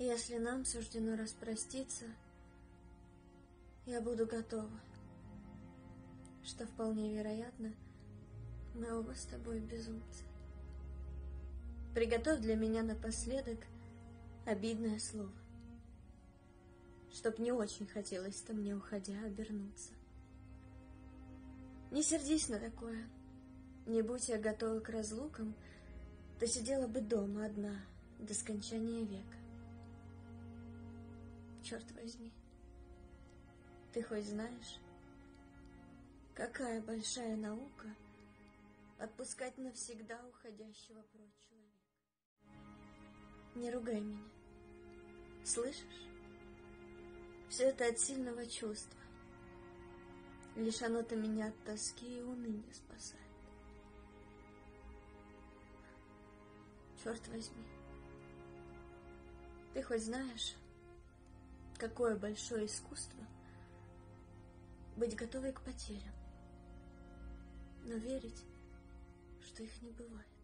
Если нам суждено распроститься, я буду готова, что вполне вероятно, мы оба с тобой безумцы. Приготовь для меня напоследок обидное слово, чтоб не очень хотелось-то мне, уходя, обернуться. Не сердись на такое. Не будь я готова к разлукам, то сидела бы дома одна до скончания века. Черт возьми, ты хоть знаешь, какая большая наука отпускать навсегда уходящего прочь человека. Не ругай меня, слышишь? Все это от сильного чувства. Лишь оно-то меня от тоски и уныния спасает. Черт возьми. Ты хоть знаешь, какое большое искусство быть готовой к потерям, но верить, что их не бывает.